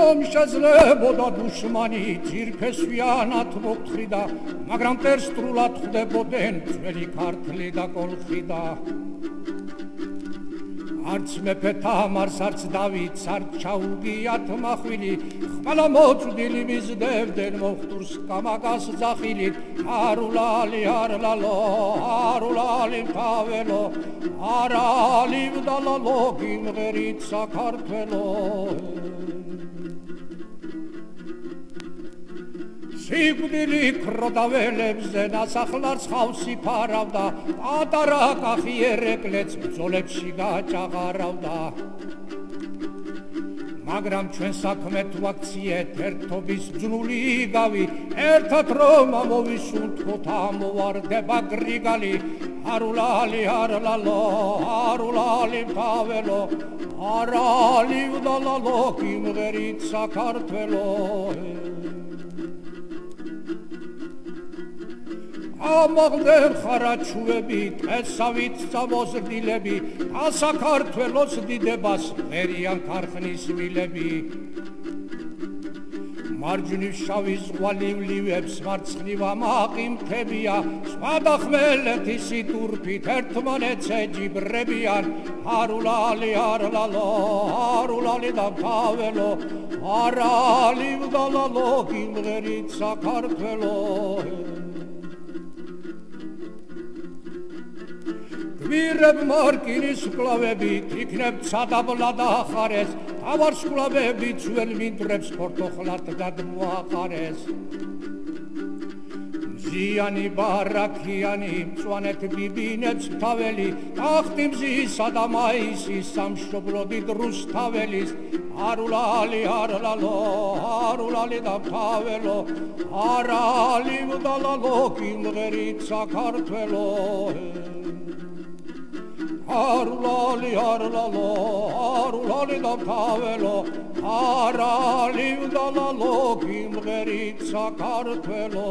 რომ შეძლებოდა დუშმანი ძირფესვიანად მოხრიდა მაგრამ პერსტრულად ხდებოდნენ ძველი ქართლი და კოლხი და არც მეფე თამარს არც დავითს არც ჩაუგიათ მახვილი. ყველა მოწვდილი მიზდებდნენ მოხტურს კამაკას ზახილით არულალი არლალო არულალი თაველო არალი ვდალალო გიმღერით საქართველო სიკვდილი ქროდაველებზე ნასახლარს ხავსი ფარავდა პატარა კახი ერეკლეც ბრძოლებში გაჭაღარავდა. მაგრამ ჩვენ საქმე თუ აქციეთ ერთობის ძნული გავი ერთად რომ მოვისუნთქოთ ამოვარდება გრიგალი. არულალი არლალო არულალი ფაველო არალი უდალალო კიმღერით საქართველო ამაღლენ ხარაჩუები, წესავით წამოზრდილები, ასაკართველოს დიდებას ვერიან ქარხნის მილები. მარჯნის შავი ზღვალივლივებს მარცხნივა მაყიმთებია, სხვადა ხმელეთის იტურფით ერთმანეთს ეჯიბრებიან, არულალი არლალო, არულალი და ფაველო, არალი უდალალო, გიმღერით საქართველო. გვირებ მარკინის კლავები იქნებ სადაბლა და ახარეს ავარ სკლავები ძველ მინდრებს პორტოხლად გადმოახარეს ზიანი ბარაქიანი მწვანეთ ბიბინებს თაველი ტახტი მზისა და მაისის სამშობლოდი დრუსთაველის არულალი არლალო არულალი და ფაველო არალი უდალალო კიმღერით საქართველო არლალი არლალო არლალი და თაველო არალი და ლალო გიმღერით საქართველო